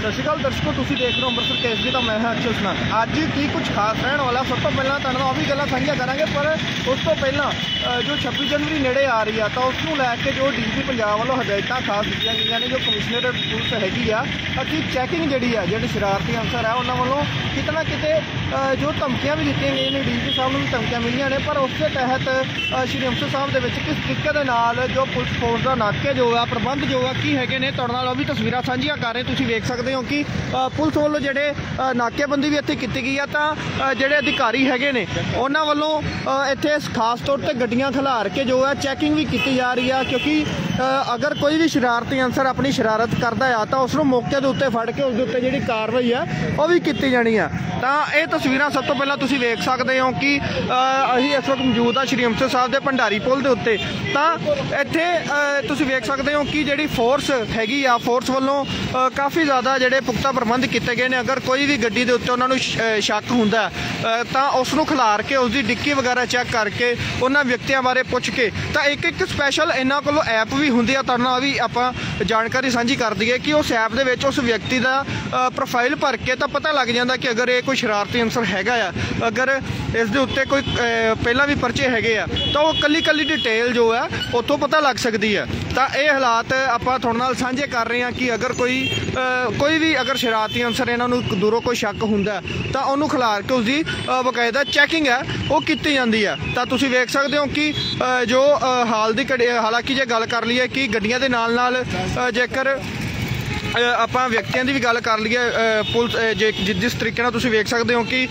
ਸਤਿ ਸ਼੍ਰੀ ਅਕਾਲ ਦਰਸ਼ਕੋ, ਤੁਸੀਂ ਦੇਖ ਰਹੇ ਹੋ ਅੰਮ੍ਰਿਤਸਰ ਕੇਸਰੀ ਦਾ ਮੈਂ ਹਾਂ ਅਕਸ਼ਰ ਸਨਾ ਅੱਜ ਕੀ ਕੁਝ ਖਾਸ ਰਹਿਣ ਵਾਲਾ, ਸਭ ਤੋਂ ਪਹਿਲਾਂ ਤੁਹਾਨੂੰ ਉਹ ਵੀ ਗੱਲਾਂ ਸਾਂਝੀਆਂ ਕਰਾਂਗੇ, ਪਰ ਉਸ ਤੋਂ ਪਹਿਲਾਂ ਜੋ 26 ਜਨਵਰੀ ਨੇੜੇ ਆ ਰਹੀ ਆ, ਤਾਂ ਉਸ ਨੂੰ ਲੈ ਕੇ ਜੋ ਡੀਜੀਪੀ ਪੰਜਾਬ ਵੱਲੋਂ ਹਦਾਇਤਾਂ ਖਾਸ ਦਿੱਤੀਆਂ ਗਈਆਂ ਨੇ, ਜੋ ਕਮਿਸ਼ਨਰ ਪੁਲਿਸ ਹੈਗੀ ਆ, ਅਸੀਂ ਚੈਕਿੰਗ ਜਿਹੜੀ ਆ, ਜਿਹੜੇ ਸ਼ਰਾਰਤੀ ਅਨਸਰ ਆ, ਉਹਨਾਂ ਵੱਲੋਂ ਕਿਤੇ ਨਾ ਕਿਤੇ ਜੋ ਧਮਕੀਆਂ ਵੀ ਦਿੱਤੀਆਂ ਗਈਆਂ ਨੇ ਡੀਜੀਪੀ ਸਾਹਿਬ ਨੂੰ ਵੀ ਧਮਕੀਆਂ ਮਿਲੀਆਂ ਨੇ, ਪਰ ਉਸ ਦੇ ਤਹਿਤ ਸ਼੍ਰੀ ਅੰਮ੍ਰਿਤਸਰ ਸਾਹਿਬ ਦੇ ਵਿੱਚ ਕਿਸ ਤਰੀਕੇ ਦੇ ਨਾਲ ਜੋ ਪੁਲਿਸ ਫੋਰਸ ਦਾ ਨਾਕੇ ਜੋ ਆ, ਪ੍ਰਬੰਧ ਜੋ ਆ, ਕੀ ਹੈਗੇ ਨੇ, ਤੁਹਾਡੇ ਨਾਲ ਉਹ ਵੀ ਤਸਵੀਰਾਂ ਸਾਂਝੀਆਂ ਕਰ ਰਹੇ, ਤੁਸੀਂ ਵੇਖ ਸਕਦੇ ਹੋ ਕਿ ਪੁਲਿਸ ਵੱਲੋਂ ਜਿਹੜੇ ਨਾਕੇਬੰਦੀ ਵੀ ਇੱਥੇ ਕੀਤੀ ਗਈ ਆ, ਤਾਂ ਜਿਹੜੇ ਅਧਿਕਾਰੀ ਹੈਗੇ ਨੇ, ਉਹਨਾਂ ਵੱਲੋਂ ਇੱਥੇ ਖਾਸ ਤੌਰ ਤੇ ਗੱਡੀਆਂ ਖਿਲਾਰ ਕੇ ਜੋ ਆ ਚੈਕਿੰਗ ਵੀ ਕੀਤੀ ਜਾ ਰਹੀ ਆ, ਕਿਉਂਕਿ ਅਗਰ ਕੋਈ ਵੀ ਸ਼ਰਾਰਤੀ ਅਨਸਰ ਆਪਣੀ ਸ਼ਰਾਰਤ ਕਰਦਾ ਆ, ਤਾਂ ਉਸ ਨੂੰ ਮੌਕੇ ਦੇ ਉੱਤੇ ਫੜ ਕੇ ਉਸ ਦੇ ਉੱਤੇ ਜਿਹੜੀ ਕਾਰਵਾਈ ਆ, ਉਹ ਵੀ ਕੀਤੀ ਜਾਣੀ ਆ। ਤਾਂ ਇਹ ਤਸਵੀਰਾਂ ਸਭ ਤੋਂ ਪਹਿਲਾਂ ਤੁਸੀਂ ਵੇਖ ਸਕਦੇ ਹੋ ਕਿ ਅਸੀਂ ਇਸ ਵਕਤ ਮੌਜੂਦ ਆ ਸ਼੍ਰੀ ਅੰਮ੍ਰਿਤਸਰ ਸਾਹਿਬ ਦੇ ਭੰਡਾਰੀ ਪੁਲ ਦੇ ਉੱਤੇ। ਤਾਂ ਇੱਥੇ ਤੁਸੀਂ ਵੇਖ ਸਕਦੇ ਹੋ ਕਿ ਜਿਹੜੀ ਫੋਰਸ ਹੈਗੀ ਆ ਫੋਰਸ ਵੱਲੋਂ ਕਾਫੀ ਜ਼ਿਆਦਾ ਜਿਹੜੇ ਪੁਖਤਾ ਪ੍ਰਬੰਧ ਕੀਤੇ ਗਏ ਨੇ। ਅਗਰ ਕੋਈ ਵੀ ਗੱਡੀ ਦੇ ਉੱਤੇ ਉਹਨਾਂ ਨੂੰ ਸ਼ੱਕ ਹੁੰਦਾ ਤਾਂ ਉਸ ਨੂੰ ਖਿਲਾਰ ਕੇ ਉਸ ਦੀ ਡਿੱਕੀ ਵਗੈਰਾ ਚੈੱਕ ਕਰਕੇ ਉਹਨਾਂ ਵਿਅਕਤੀਆਂ ਬਾਰੇ ਪੁੱਛ ਕੇ। ਤਾਂ ਇੱਕ ਇੱਕ ਸਪੈਸ਼ਲ ਇਹਨਾਂ ਕੋਲੋਂ ਐਪ ਵੀ ਹੁੰਦੀ ਆ, ਤੁਹਾਡੇ ਨਾਲ ਵੀ ਆਪਾਂ ਜਾਣਕਾਰੀ ਸਾਂਝੀ ਕਰ ਦਈਏ ਕਿ ਉਸ ਐਪ ਦੇ ਵਿੱਚ ਉਸ ਵਿਅਕਤੀ ਦਾ ਪ੍ਰੋਫਾਈਲ ਭਰ ਕੇ ਤਾਂ ਪਤਾ ਲੱਗ ਜਾਂਦਾ ਕਿ ਅਗਰ ਇਹ ਕੋਈ ਸ਼ਰਾਰਤੀ ਅਨਸਰ ਹੈਗਾ ਆ। ਅਗਰ ਇਸ ਦੇ ਉੱਤੇ ਕੋਈ ਪਹਿਲਾਂ ਵੀ ਪਰਚੇ ਹੈਗੇ ਆ, ਤਾਂ ਉਹ ਕੱਲੀ ਕੱਲੀ ਡਿਟੇਲ ਜੋ ਹੈ ਉੱਥੋਂ ਪਤਾ ਲੱਗ ਸਕਦੀ ਹੈ ਤਾਂ ਇਹ ਹਾਲਾਤ ਆਪਾਂ ਤੁਹਾਡੇ ਨਾਲ ਸਾਂਝੇ ਕਰ ਰਹੇ ਹਾਂ ਕਿ ਅਗਰ ਕੋਈ ਕੋਈ ਵੀ ਅਗਰ ਸ਼ਰਾਰਤੀ ਅਨਸਰ ਇਹਨਾਂ ਨੂੰ ਦੂਰੋਂ ਕੋਈ ਸ਼ੱਕ ਹੁੰਦਾ, ਤਾਂ ਉਹਨੂੰ ਖਿਲਾਰ ਕੇ ਉਸਦੀ ਬਕਾਇਦਾ ਚੈਕਿੰਗ ਹੈ ਉਹ ਕੀਤੀ ਜਾਂਦੀ ਹੈ ਤਾਂ ਤੁਸੀਂ ਵੇਖ ਸਕਦੇ ਹੋ ਕਿ ਜੋ ਹਾਲ ਦੀ ਘੜੀ- ਹਾਲਾਂਕਿ ਜੇ ਗੱਲ ਕਰ ਲਈਏ ਕਿ ਗੱਡੀਆਂ ਦੇ ਨਾਲ ਨਾਲ ਜੇਕਰ ਆਪਾਂ ਵਿਅਕਤੀਆਂ ਦੀ ਵੀ ਗੱਲ ਕਰ ਲਈਏ ਪੁਲਿਸ ਜੇ ਜਿਸ ਤਰੀਕੇ ਨਾਲ ਤੁਸੀਂ ਵੇਖ ਸਕਦੇ ਹੋ ਕਿ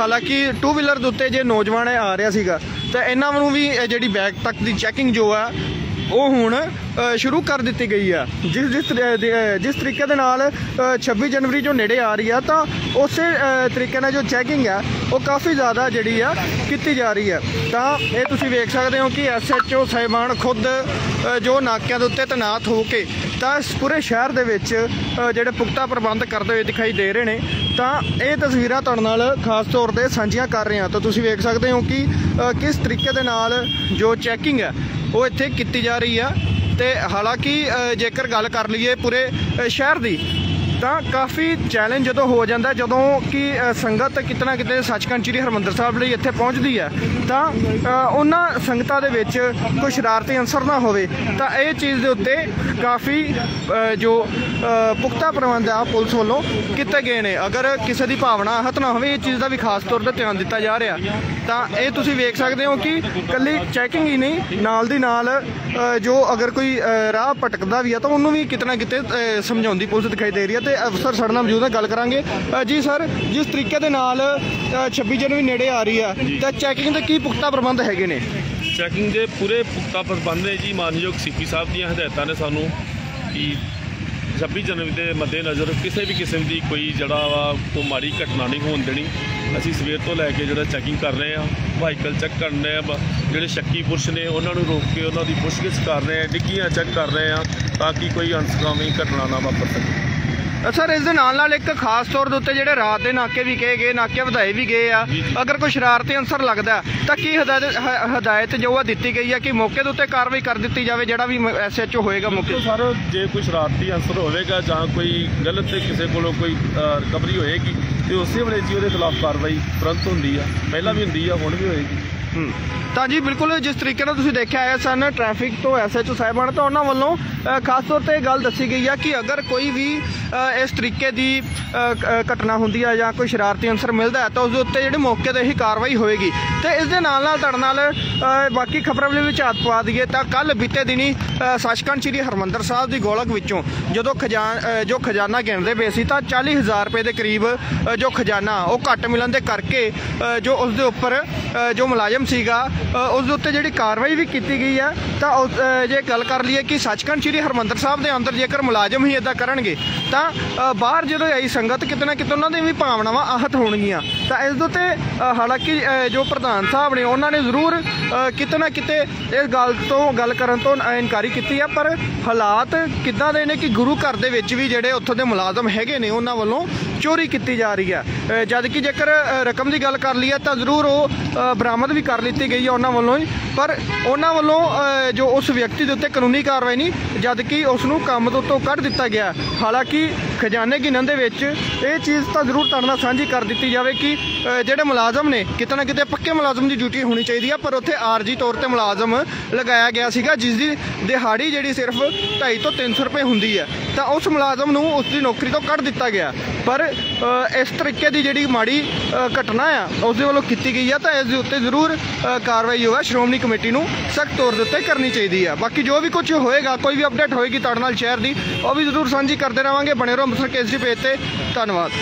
ਹਾਲਾਂਕਿ ਟੂ ਵੀਲਰ ਦੇ ਉੱਤੇ ਜੇ ਨੌਜਵਾਨ ਇਹ ਆ ਰਿਹਾ ਸੀਗਾ, ਤਾਂ ਇਹਨਾਂ ਨੂੰ ਵੀ ਜਿਹੜੀ ਬੈਗ ਤੱਕ ਦੀ ਚੈਕਿੰਗ ਜੋ ਆ ਉਹ ਹੁਣ ਸ਼ੁਰੂ ਕਰ ਦਿੱਤੀ ਗਈ ਆ। ਜਿਸ ਜਿਸ ਜਿਸ ਤਰੀਕੇ ਦੇ ਨਾਲ ਅ, 26 ਜਨਵਰੀ ਜੋ ਨੇੜੇ ਆ ਰਹੀ ਆ ਤਾਂ ਉਸੇ ਤਰੀਕੇ ਨਾਲ ਜੋ ਚੈਕਿੰਗ ਆ ਉਹ ਕਾਫੀ ਜ਼ਿਆਦਾ ਜਿਹੜੀ ਆ ਕੀਤੀ ਜਾ ਰਹੀ ਆ। ਤਾਂ ਇਹ ਤੁਸੀਂ ਵੇਖ ਸਕਦੇ ਹੋ ਕਿ ਐਸਐਚਓ ਸਾਹਿਬਾਨ ਖੁਦ ਜੋ ਨਾਕਿਆਂ ਦੇ ਉੱਤੇ ਤੈਨਾਤ ਹੋ ਕੇ ਤਾਂ ਇਸ ਪੂਰੇ ਸ਼ਹਿਰ ਦੇ ਵਿੱਚ ਜਿਹੜੇ ਪੁਖਤਾ ਪ੍ਰਬੰਧ ਕਰਦੇ ਹੋਏ ਦਿਖਾਈ ਦੇ ਰਹੇ ਨੇ। ਤਾਂ ਇਹ ਤਸਵੀਰਾਂ ਤੁਹਾਡੇ ਨਾਲ ਖਾਸ ਤੌਰ ਤੇ ਸਾਂਝੀਆਂ ਕਰ ਰਹੇ ਹਾਂ। ਤਾਂ ਤੁਸੀਂ ਵੇਖ ਸਕਦੇ ਹੋ ਕਿ ਕਿਸ ਤਰੀਕੇ ਦੇ ਨਾਲ ਜੋ ਚੈਕਿੰਗ ਹੈ ਉਹ ਇੱਥੇ ਕੀਤੀ ਜਾ ਰਹੀ ਆ। ਤੇ ਹਾਲਾਂਕਿ ਜੇਕਰ ਗੱਲ ਕਰ ਲਈਏ ਪੂਰੇ ਸ਼ਹਿਰ ਦੀ ਤਾਂ ਕਾਫੀ ਚੈਲੰਜ ਜਦੋਂ ਹੋ ਜਾਂਦਾ ਜਦੋਂ ਕਿ ਅ, ਸੰਗਤ ਕਿਤਨਾ ਕਿਤੇ ਸੱਚਖੰਡ ਸ੍ਰੀ ਹਰਮੰਦਰ ਸਾਹਿਬ ਲਈ ਇੱਥੇ ਪਹੁੰਚਦੀ ਹੈ ਤਾਂ ਉਹਨਾਂ ਸੰਗਤਾਂ ਦੇ ਵਿੱਚ ਕੋਈ ਸ਼ਰਾਰਤੀ ਅਨਸਰ ਨਾ ਹੋਵੇ ਤਾਂ ਇਹ ਚੀਜ਼ ਦੇ ਉੱਤੇ ਕਾਫੀ ਜੋ ਪੁਖਤਾ ਪ੍ਰਬੰਧ ਆ ਪੁਲਿਸ ਵੱਲੋਂ ਕੀਤੇ ਗਏ ਨੇ। ਅਗਰ ਕਿਸੇ ਦੀ ਭਾਵਨਾ ਆਹਤ ਨਾ ਹੋਵੇ ਇਹ ਚੀਜ਼ ਦਾ ਵੀ ਖਾਸ ਤੌਰ ਤੇ ਧਿਆਨ ਦਿੱਤਾ ਜਾ ਰਿਹਾ। ਤਾਂ ਇਹ ਤੁਸੀਂ ਵੇਖ ਸਕਦੇ ਹੋ ਕਿ ਕੱਲੀ ਚੈਕਿੰਗ ਹੀ ਨਹੀਂ ਨਾਲ ਦੀ ਨਾਲ ਜੋ ਅਗਰ ਕੋਈ ਰਾਹ ਭਟਕਦਾ ਵੀ ਆ ਤਾਂ ਉਹਨੂੰ ਵੀ ਕਿਤਨਾ ਕਿਤੇ ਸਮਝਾਉਂਦੀ ਪੁਲਿਸ ਦਿਖਾਈ ਦੇ ਰਹੀ ਹੈ ਤੇ ਅਫਸਰ ਸਾਡੇ ਨਾਲ ਮੌਜੂਦ ਹੈ ਗੱਲ ਕਰਾਂਗੇ। ਜੀ ਸਰ ਜਿਸ ਤਰੀਕੇ ਦੇ ਨਾਲ ਅ, 26 ਜਨਵਰੀ ਨੇੜੇ ਆ ਰਹੀ ਆ ਤਾਂ ਚੈਕਿੰਗ ਦੇ ਕੀ ਪੁਖਤਾ ਪ੍ਰਬੰਧ ਹੈਗੇ ਨੇ? ਚੈਕਿੰਗ ਦੇ ਪੂਰੇ ਪੁਖਤਾ ਪ੍ਰਬੰਧ ਨੇ ਜੀ ਮਾਨਯੋਗ ਸੀਪੀ ਸਾਹਿਬ ਦੀਆਂ ਹਦਾਇਤਾਂ ਨੇ ਸਾਨੂੰ ਕਿ 26 ਜਨਵਰੀ ਦੇ ਮੱਦੇਨਜ਼ਰ ਕਿਸੇ ਵੀ ਕਿਸਮ ਦੀ ਕੋਈ ਜਿਹੜਾ ਵਾ ਕੋਈ ਮਾੜੀ ਘਟਨਾ ਨਹੀਂ ਹੋਣ ਦੇਣੀ। ਅਸੀਂ ਸਵੇਰ ਤੋਂ ਲੈ ਕੇ ਜਿਹੜਾ ਚੈਕਿੰਗ ਕਰ ਰਹੇ ਆ ਵਾਹੀਕਲ ਚੈੱਕ ਕਰ ਰਹੇ ਆ ਬ- ਜਿਹੜੇ ਸ਼ੱਕੀ ਪੁਰਸ਼ ਨੇ, ਉਹਨਾਂ ਨੂੰ ਰੋਕ ਕੇ ਉਹਨਾਂ ਦੀ ਪੁੱਛਗਿੱਛ ਕਰ ਰਹੇ ਆ ਡਿੱਗੀਆਂ ਚੈੱਕ ਕਰ ਰਹੇ ਆ ਤਾਂ ਕਿ ਕੋਈ ਅਨਸਕਾਮੀ ਘਟਨਾ ਨਾ ਵਾਪਰ ਸਕੇ। ਸਰ ਇਸ ਦੇ ਨਾਲ ਨਾਲ ਇੱਕ ਖਾਸ ਤੌਰ ਦੇ ਉੱਤੇ ਜਿਹੜੇ ਰਾਤ ਦੇ ਨਾਕੇ ਵੀ ਕਹੇ ਗਏ ਨਾਕੇ ਵਧਾਏ ਵੀ ਗਏ ਆ। ਅਗਰ ਕੋਈ ਸ਼ਰਾਰਤੀ ਅਨਸਰ ਲੱਗਦਾ ਤਾਂ ਕੀ ਹਦਾਇਤ ਹ- ਹਦਾਇਤ ਜੋ ਆ ਦਿੱਤੀ ਗਈ ਆ ਕਿ ਮੌਕੇ ਦੇ ਉੱਤੇ ਕਾਰਵਾਈ ਕਰ ਦਿੱਤੀ ਜਾਵੇ ਜਿਹੜਾ ਵੀ ਐਸਐਚਓ ਹੋਏਗਾ ਮੌਕੇ ਸਰ ਜੇ ਕੋਈ ਸ਼ਰਾਰਤੀ ਅਨਸਰ ਹੋਵੇਗਾ ਜਾਂ ਕੋਈ ਗਲਤ ਕਿਸੇ ਕੋਲੋਂ ਕੋਈ ਰਿਕਵਰੀ ਹੋਏਗੀ ਤੇ ਉਸੇ ਵੇਲੇ ਜੀ ਉਹਦੇ ਖਿਲਾਫ ਕਾਰਵਾਈ ਤੁਰੰਤ ਹੁੰਦੀ ਆ ਪਹਿਲਾਂ ਵੀ ਹੁੰਦੀ ਆ ਹੁਣ ਵੀ ਹੋਏਗੀ। ਤਾਂ ਜੀ, ਬਿਲਕੁਲ ਜਿਸ ਤਰੀਕੇ ਨਾਲ ਤੁਸੀਂ ਦੇਖਿਆ ਹੈ, ਸਨ ਟ੍ਰੈਫਿਕ ਤੋਂ ਐਸਐਚਓ ਸਾਹਿਬਾਨ ਤਾਂ ਉਹਨਾਂ ਵੱਲੋਂ ਖਾਸ ਤੌਰ ਤੇ ਇਹ ਗੱਲ ਦੱਸੀ ਗਈ ਹੈ ਕਿ ਅਗਰ ਕੋਈ ਵੀ ਇਸ ਤਰੀਕੇ ਦੀ ਘਟਨਾ ਹੁੰਦੀ ਹੈ ਜਾਂ ਕੋਈ ਸ਼ਰਾਰਤੀ ਅਨਸਰ ਮਿਲਦਾ ਹੈ, ਤਾਂ ਉਸ ਦੇ ਉੱਤੇ ਜਿਹੜੀ ਮੌਕੇ ਤੇ ਹੀ ਕਾਰਵਾਈ ਹੋਏਗੀ। ਤੇ ਇਸ ਦੇ ਨਾਲ ਨਾਲ ਤੁਹਾਡੇ ਨਾਲ ਬਾਕੀ ਖਬਰਾਂ ਵੀ ਵਿੱਚ ਹੱਥ ਪਾ ਦਈਏ ਤਾਂ ਕੱਲ ਬੀਤੇ ਦਿਨੀ ਸੱਚਖੰਡ ਸ੍ਰੀ ਹਰਮੰਦਰ ਸਾਹਿਬ ਦੀ ਗੋਲਕ ਵਿੱਚੋਂ ਜਦੋਂ ਖਜ਼ਾਨ ਜੋ ਖਜ਼ਾਨਾ ਗਿਣਦੇ ਪਏ ਸੀ, ਤਾਂ 40000 ਰੁਪਏ ਦੇ ਕਰੀਬ ਜੋ ਖਜ਼ਾਨਾ ਉਹ ਘੱਟ ਮਿਲਣ ਦੇ ਕਰਕੇ ਜੋ ਉਸ ਦੇ ਉੱਪਰ ਜੋ ਮੁਲਾਜ਼ਮ ਸੀਗਾ ਉਸ ਦੇ ਉੱਤੇ ਜਿਹੜੀ ਕਾਰਵਾਈ ਵੀ ਕੀਤੀ ਗਈ ਹੈ ਤਾਂ ਉਸ- ਜੇ ਗੱਲ ਕਰ ਲਈਏ ਕਿ ਸੱਚਖੰਡ ਸ੍ਰੀ ਹਰਮੰਦਰ ਸਾਹਿਬ ਦੇ ਅੰਦਰ ਜੇਕਰ ਮੁਲਾਜ਼ਮ ਹੀ ਇਦਾਂ ਕਰਨਗੇ ਤਾਂ ਬਾਹਰ ਜਦੋਂ ਆਈ ਸੰਗਤ ਕਿਤੇ ਨਾ ਕਿਤੇ ਉਹਨਾਂ ਦੀ ਵੀ ਭਾਵਨਾਵਾਂ ਆਹਤ ਹੋਣਗੀਆਂ। ਤਾਂ ਇਸ ਦੇ ਉੱਤੇ ਹਾਲਾਂਕਿ ਜੋ ਪ੍ਰਧਾਨ ਸਾਹਿਬ ਨੇ ਉਹਨਾਂ ਨੇ ਜ਼ਰੂਰ ਕਿਤੇ ਨਾ ਕਿਤੇ ਇਸ ਗੱਲ ਤੋਂ ਗੱਲ ਕਰਨ ਤੋਂ ਅ, ਇਨਕਾਰੀ ਕੀਤੀ ਹੈ ਪਰ ਹਾਲਾਤ ਕਿੱਦਾਂ ਦੇ ਨੇ ਕਿ ਗੁਰੂ ਘਰ ਦੇ ਵਿੱਚ ਵੀ ਜਿਹੜੇ ਉੱਥੋਂ ਦੇ ਮੁਲਾਜ਼ਮ ਹੈਗੇ ਨੇ ਉਹਨਾਂ ਵੱਲੋਂ ਚੋਰੀ ਕੀਤੀ ਜਾ ਰਹੀ ਹੈ ਅ, ਜਦ ਕਿ ਜੇਕਰ ਰਕਮ ਦੀ ਗੱਲ ਕਰ ਲਈਏ ਤਾਂ ਜ਼ਰੂਰ ਉਹ ਬਰਾਮਦ ਵੀ ਕਰ ਲਿੱਤੀ ਗਈ ਹੈ ਉਹਨਾਂ ਵੱਲੋਂ ਹੀ। ਪਰ ਉਹਨਾਂ ਵੱਲੋਂ ਜੋ ਉਸ ਵਿਅਕਤੀ ਦੇ ਉੱਤੇ ਕਾਨੂੰਨੀ ਕਾਰਵਾਈ ਨਹੀਂ ਜਦ ਕਿ ਉਸ ਨੂੰ ਕੰਮ ਤੋਂ ਤੋਂ ਕੱਢ ਦਿੱਤਾ ਗਿਆ। ਹਾਲਾਂਕਿ ਖਜ਼ਾਨੇ ਗਿਣਨ ਦੇ ਵਿੱਚ ਇਹ ਚੀਜ਼ ਤਾਂ ਜ਼ਰੂਰ ਤੁਹਾਡੇ ਨਾਲ ਸਾਂਝੀ ਕਰ ਦਿੱਤੀ ਜਾਵੇ ਕਿ ਜਿਹੜੇ ਮੁਲਾਜ਼ਮ ਨੇ ਕਿਤੇ ਨਾ ਕਿਤੇ ਪੱਕੇ ਮੁਲਾਜ਼ਮ ਦੀ ਡਿਊਟੀ ਹੋਣੀ ਚਾਹੀਦੀ ਆ ਪਰ ਉੱਥੇ ਆਰਜੀ ਤੌਰ ਤੇ ਮੁਲਾਜ਼ਮ ਲਗਾਇਆ ਗਿਆ ਸੀਗਾ ਜਿਸ ਦੀ ਦਿਹਾੜੀ ਜਿਹੜੀ ਸਿਰਫ 250 ਤੋਂ 300 ਰੁਪਏ ਹੁੰਦੀ ਹੈ ਤਾਂ ਉਸ ਮੁਲਾਜ਼ਮ ਨੂੰ ਉਸ ਦੀ ਨੌਕਰੀ ਤੋਂ ਕੱਢ ਦਿੱਤਾ ਗਿਆ। ਪਰ ਇਸ ਤਰੀਕੇ ਦੀ ਜਿਹੜੀ ਮਾੜੀ ਘਟਨਾ ਆ ਉਸ ਦੇ ਵੱਲੋਂ ਕੀਤੀ ਗਈ ਆ ਤਾਂ ਇਸ ਦੇ ਉੱਤੇ ਜ਼ਰੂਰ ਅ, ਕਾਰਵਾਈ ਹੋਵੇ ਸ਼੍ਰੋਮਣੀ ਕਮੇਟੀ ਨੂੰ ਸਖਤ ਤੌਰ ਦੇ ਉੱਤੇ ਕਰਨੀ ਚਾਹੀਦੀ ਆ। ਬਾਕੀ ਜੋ ਵੀ ਕੁਝ ਹੋਏਗਾ ਕੋਈ ਵੀ ਅਪਡੇਟ ਹੋਏਗੀ ਤੁਹਾਡੇ ਨਾਲ ਸ਼ਹਿਰ ਦੀ ਉਹ ਵੀ ਜ਼ਰੂਰ ਸਾਂਝੀ ਕਰਦੇ ਰਵਾਂਗੇ। ਬਣੇ ਰਹੋ ਅੰਮ੍ਰਿਤਸਰ ਕੇਸਰੀ ਪੇਜ ਤੇ ਧੰਨਵਾਦ।